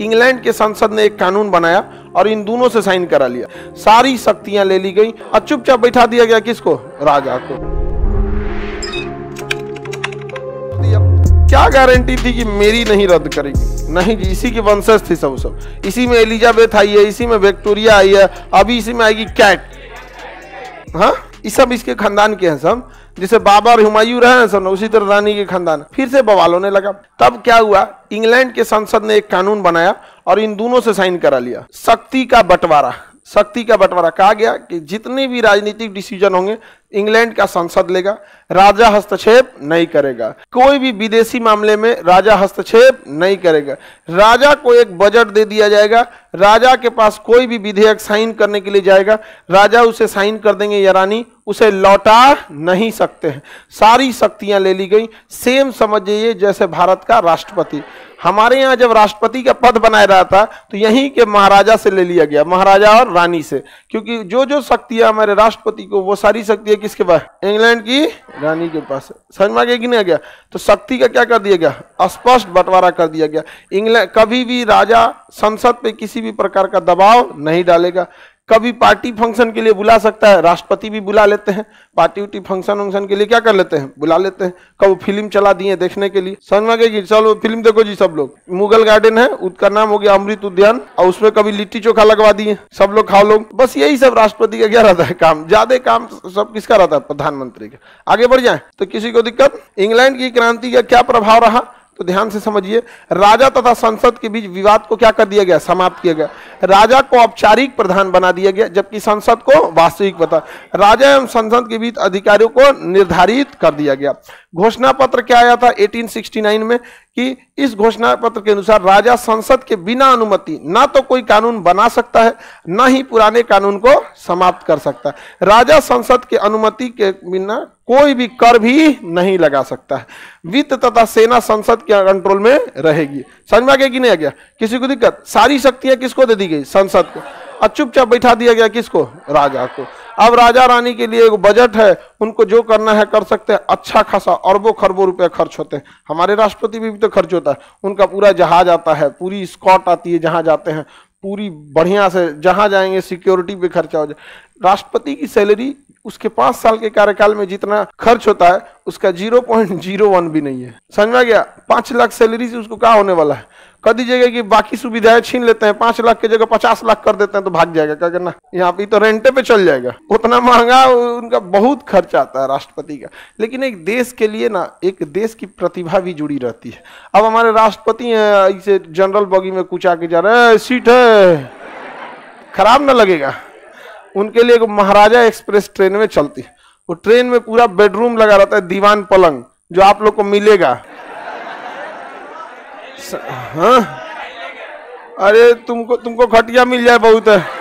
England के संसद ने एक कानून बनाया और इन दोनों से साइन करा लिया। सारी शक्तियाँ ले ली गई और चुपचाप बैठा दिया गया किसको? राजा को। क्या गारंटी थी कि मेरी नहीं रद्द करेगी? नहीं जी, इसी की वंशज थी सब सब। इसी में एलिजाबेथ आई है, इसी में विक्टोरिया आई है, अभी इसी में आएगी कैट। हाँ? ये सब इसके खानदान के हैं सब। जैसे बाबा और हुमायूं रहे हैं सब, उसी तरह रानी के खानदान। फिर से बवाल होने लगा। तब क्या हुआ? इंग्लैंड के संसद ने एक कानून बनाया और इन दोनों से साइन करा लिया। शक्ति का बंटवारा। शक्ति का बंटवारा। कहा गया कि जितने भी राजनीतिक डिसीज़न होंगे इंग्लैंड का संसद लेगा, राजा हस्तक्षेप नहीं करेगा। कोई भी विदेशी मामले में राजा हस्तक्षेप नहीं करेगा। राजा को एक बजट दे दिया जाएगा, राजा के पास कोई भी विधेयक साइन करने के लिए जाएगा, राजा उसे साइन कर देंगे या रानी उसे लौटा नहीं सकते हैं। सारी शक्तियाँ ले ली गई। सेम समझिए जैसे भारत का राष्ट्रपति। हमारे यहाँ जब राष्ट्रपति का पद बनाया रहा था तो यहीं के महाराजा से ले लिया गया, महाराजा और रानी से। क्योंकि जो जो शक्तियाँ हमारे राष्ट्रपति को, वो सारी शक्तियाँ किसके पास? इंग्लैंड की रानी के पास समझ में आ गया कि नहीं आ गया? तो शक्ति का क्या कर दिया गया? स्पष्ट बंटवारा कर दिया गया। इंग्लैंड, कभी भी राजा संसद पे किसी भी प्रकार का दबाव नहीं डालेगा। कभी पार्टी फ़ंक्शन के लिए बुला सकता है, राष्ट्रपति भी बुला लेते हैं, पार्टी उटी फ़ंक्शन वंक्शन के लिए क्या कर लेते हैं? बुला लेते हैं। कब फ़िल्म चला दिए देखने के लिए। समझ में कि, चलो फ़िल्म देखो जी सब लोग। मुगल गार्डन है, उसका नाम हो गया अमृत उद्यान, और उसमें कभी लिट्टी चोखा लगवा दिए। सब लोग खाओ लोग। बस यही सब राष्ट्रपति का क्या रहता है काम? ज़्यादा काम सब किसका रहता है? प्रधानमंत्री का। आगे बढ़ जाए। तो किसी को दिक्कत? इंग्लैंड की क्रांति का क्या प्रभाव रहा? तो ध्यान से समझिए, राजा तथा संसद के बीच विवाद को क्या कर दिया गया? समाप्त किया गया। राजा को औपचारिक प्रधान बना दिया गया, जबकि संसद को वास्तविक बता, राजा एवं संसद के बीच अधिकारियों को निर्धारित कर दिया गया। घोषणा पत्र क्या आया था 1869 में? कि इस घोषणा पत्र के अनुसार राजा संसद के बिना अनुमति, ना तो कोई कानून बना सकता है, ना ही पुराने कानून को समाप्त कर सकता है। राजा संसद के अनुमति के बिना कोई भी कर भी नहीं लगा सकता। है वित्त तथा सेना संसद के कंट्रोल में रहेगी। समझ में आ गया कि नहीं आ गया? किसी को दिक्कत? सारी शक्तियाँ किसको दे दी गई? संसद को। और चुपचाप बैठा दिया गया किसको? राजा को। अब राजा रानी के लिए एक बजट है, उनको जो करना है कर सकते हैं। अच्छा खासा अरबों खरबों रुपए खर्च होते हैं। हमारे राष्ट्रपति भी तो खर्च होता है। उनका पूरा जहाज़ आता है, पूरी स्कॉट आती है जहाँ जाते हैं। पूरी बढ़िया से जहाँ जाएँगे सिक्योरिटी पे खर्चा हो जाए। राष्ट्रपति की सैलरी उसके पाँच साल के कार्यकाल में जितना खर्च होता है, उसका ज़ीरो पॉइंट ज़ीरो वन भी नहीं है। समझ में गया? पाँच लाख सैलरी से उसको क्या होने वाला है? कर दीजिएगा कि बाकी सुविधाएँ छीन लेते हैं, पाँच लाख की जगह पचास लाख कर देते हैं तो भाग जाएगा, क्या करना? यहाँ पे तो रेंटे पे चल जाएगा। उतना महँगा उनका बहुत खर्च आता है राष्ट्रपति का। लेकिन एक देश के लिए ना, एक देश की प्रतिभा भी जुड़ी रहती है। अब हमारे राष्ट्रपति इसे जनरल बॉगी में कुछ आके जा रहे सीट है। खराब ना लगेगा। उनके लिए महाराजा एक्सप्रेस ट्रेन में चलती है। वो ट्रेन में पूरा बेडरूम लगा रहता है, दीवान पलंग, जो आप लोग को मिलेगा। हाँ? अरे, तुमको तुमको खटिया मिल जाए बहुत। है